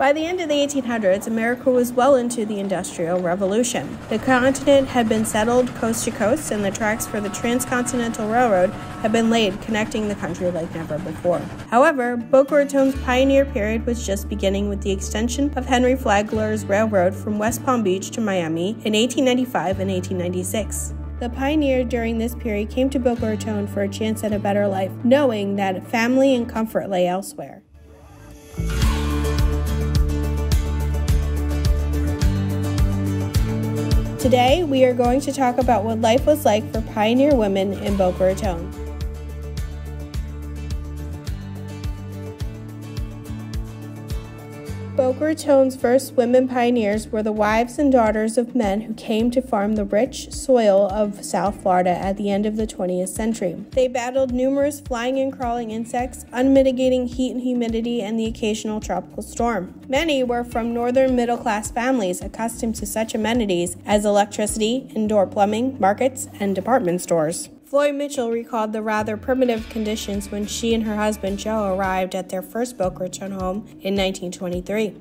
By the end of the 1800s, America was well into the Industrial Revolution. The continent had been settled coast to coast, and the tracks for the Transcontinental Railroad had been laid, connecting the country like never before. However, Boca Raton's pioneer period was just beginning with the extension of Henry Flagler's railroad from West Palm Beach to Miami in 1895 and 1896. The pioneer during this period came to Boca Raton for a chance at a better life, knowing that family and comfort lay elsewhere. Today, we are going to talk about what life was like for pioneer women in Boca Raton. Raton's first women pioneers were the wives and daughters of men who came to farm the rich soil of South Florida at the end of the 20th century. They battled numerous flying and crawling insects, unmitigating heat and humidity, and the occasional tropical storm. Many were from northern middle class families accustomed to such amenities as electricity, indoor plumbing, markets, and department stores. Floy Mitchell recalled the rather primitive conditions when she and her husband Joe arrived at their first Boca Raton home in 1923.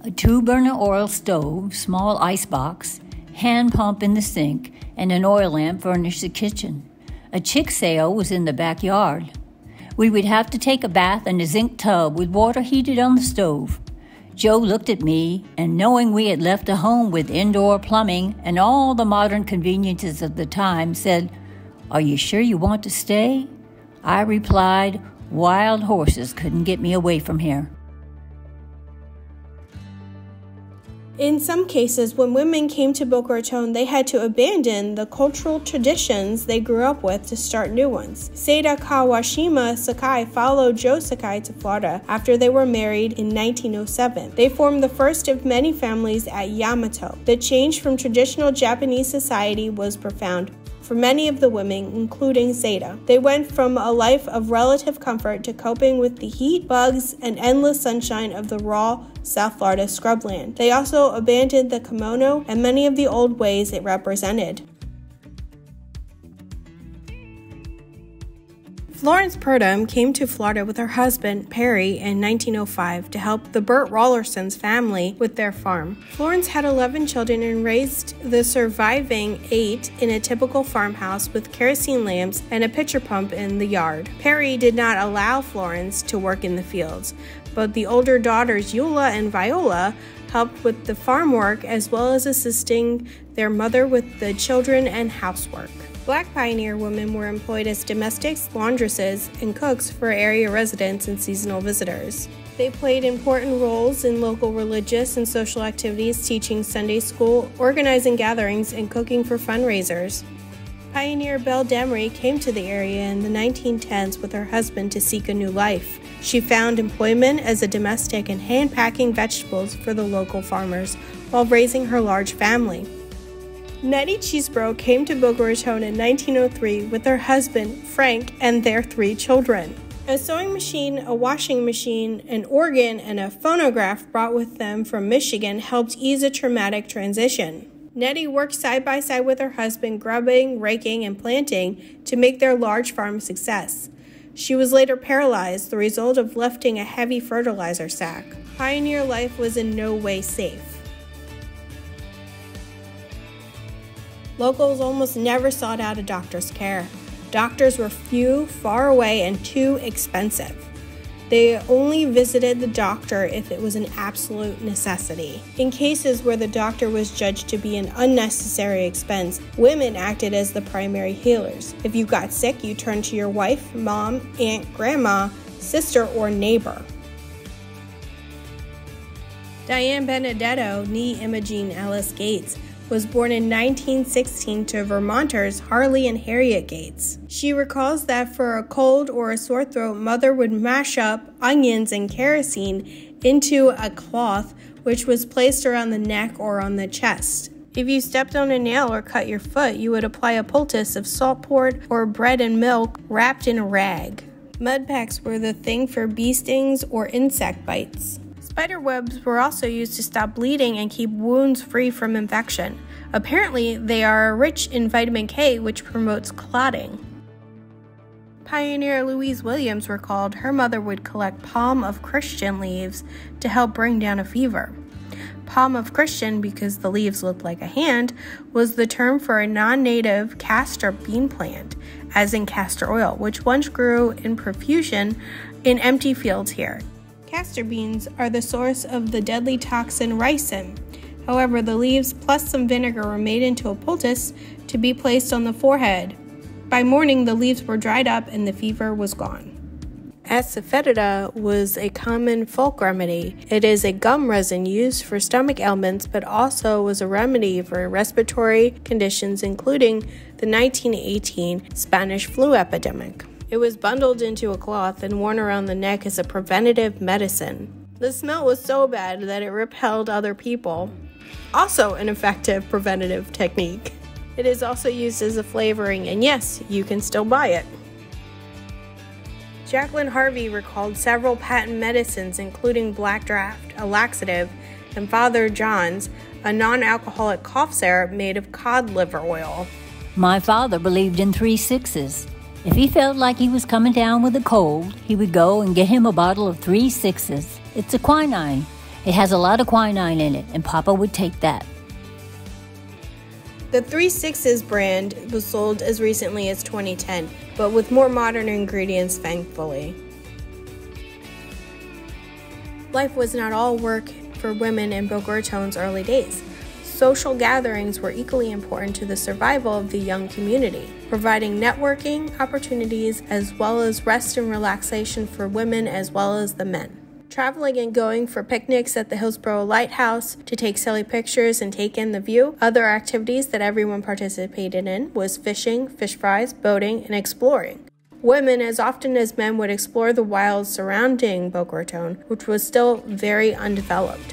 A two burner oil stove, small ice box, hand pump in the sink, and an oil lamp furnished the kitchen. A chick sale was in the backyard. We would have to take a bath in a zinc tub with water heated on the stove. Joe looked at me, and knowing we had left a home with indoor plumbing and all the modern conveniences of the time, said, are you sure you want to stay? I replied, Wild horses couldn't get me away from here. In some cases, when women came to Boca Raton, they had to abandon the cultural traditions they grew up with to start new ones. Seda Kawashima Sakai followed Jo Sakai to Florida after they were married in 1907. They formed the first of many families at Yamato. The change from traditional Japanese society was profound for many of the women, including Zeta. They went from a life of relative comfort to coping with the heat, bugs, and endless sunshine of the raw South Florida scrubland. They also abandoned the kimono and many of the old ways it represented. Florence Purdom came to Florida with her husband, Perry, in 1905 to help the Burt Rollersons family with their farm. Florence had 11 children and raised the surviving eight in a typical farmhouse with kerosene lamps and a pitcher pump in the yard. Perry did not allow Florence to work in the fields, but the older daughters, Eula and Viola, helped with the farm work as well as assisting their mother with the children and housework. Black pioneer women were employed as domestics, laundresses, and cooks for area residents and seasonal visitors. They played important roles in local religious and social activities, teaching Sunday school, organizing gatherings, and cooking for fundraisers. Pioneer Belle Demery came to the area in the 1910s with her husband to seek a new life. She found employment as a domestic and hand packing vegetables for the local farmers while raising her large family. Nettie Chesebro came to Boca Raton in 1903 with her husband, Frank, and their three children. A sewing machine, a washing machine, an organ, and a phonograph brought with them from Michigan helped ease a traumatic transition. Nettie worked side by side with her husband, grubbing, raking, and planting to make their large farm a success. She was later paralyzed, the result of lifting a heavy fertilizer sack. Pioneer life was in no way safe. Locals almost never sought out a doctor's care. Doctors were few, far away, and too expensive. They only visited the doctor if it was an absolute necessity. In cases where the doctor was judged to be an unnecessary expense, women acted as the primary healers. If you got sick, you turned to your wife, mom, aunt, grandma, sister, or neighbor. Diane Benedetto, nee Imogene Ellis Gates, was born in 1916 to Vermonters Harley and Harriet Gates. She recalls that for a cold or a sore throat, mother would mash up onions and kerosene into a cloth which was placed around the neck or on the chest. If you stepped on a nail or cut your foot, you would apply a poultice of salt port or bread and milk wrapped in a rag. Mud packs were the thing for bee stings or insect bites. Spider webs were also used to stop bleeding and keep wounds free from infection. Apparently, they are rich in vitamin K, which promotes clotting. Pioneer Louise Williams recalled her mother would collect palma Christi leaves to help bring down a fever. Palma Christi, because the leaves looked like a hand, was the term for a non native castor bean plant, as in castor oil, which once grew in profusion in empty fields here. Castor beans are the source of the deadly toxin ricin. However, the leaves plus some vinegar were made into a poultice to be placed on the forehead. By morning, the leaves were dried up and the fever was gone. Asafoetida was a common folk remedy. It is a gum resin used for stomach ailments, but also was a remedy for respiratory conditions, including the 1918 Spanish flu epidemic. It was bundled into a cloth and worn around the neck as a preventative medicine. The smell was so bad that it repelled other people. Also, an effective preventative technique. It is also used as a flavoring, and yes, you can still buy it. Jacqueline Harvey recalled several patent medicines, including Black Draught, a laxative, and Father John's, a non alcoholic cough syrup made of cod liver oil. My father believed in three sixes. If he felt like he was coming down with a cold, he would go and get him a bottle of three sixes. It's a quinine. It has a lot of quinine in it, and Papa would take that. The Three Sixes brand was sold as recently as 2010, but with more modern ingredients, thankfully. Life was not all work for women in Boca Raton's early days. Social gatherings were equally important to the survival of the young community, providing networking opportunities as well as rest and relaxation for women as well as the men traveling and going for picnics at the Hillsboro Lighthouse to take silly pictures and take in the view. Other activities that everyone participated in was fishing, fish fries, boating, and exploring. Women, as often as men, would explore the wilds surrounding Boca Raton, which was still very undeveloped.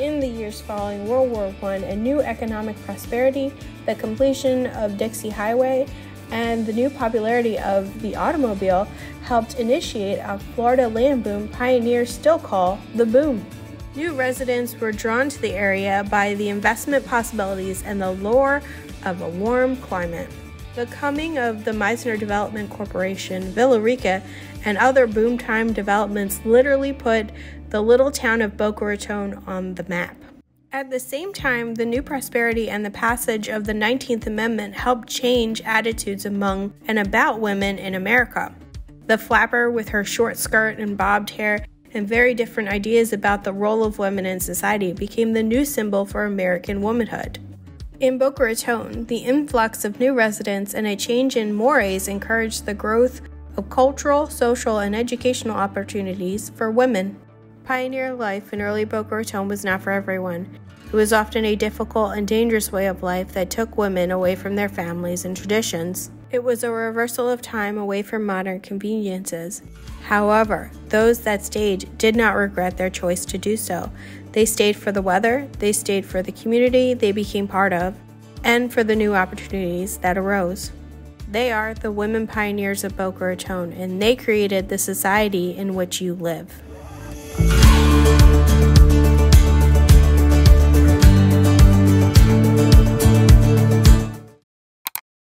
In the years following World War I, a new economic prosperity, the completion of Dixie Highway, and the new popularity of the automobile helped initiate a Florida land boom pioneers still call the boom. New residents were drawn to the area by the investment possibilities and the lure of a warm climate. The coming of the Mizner Development Corporation, Villa Rica, and other boom time developments literally put the little town of Boca Raton on the map. At the same time, the new prosperity and the passage of the 19th Amendment helped change attitudes among and about women in America. The flapper, with her short skirt and bobbed hair, and very different ideas about the role of women in society, became the new symbol for American womanhood. In Boca Raton, the influx of new residents and a change in mores encouraged the growth of cultural, social, and educational opportunities for women. Pioneer life in early Boca Raton was not for everyone. It was often a difficult and dangerous way of life that took women away from their families and traditions. It was a reversal of time away from modern conveniences. However, those that stayed did not regret their choice to do so. They stayed for the weather, they stayed for the community they became part of, and for the new opportunities that arose. They are the women pioneers of Boca Raton, and they created the society in which you live.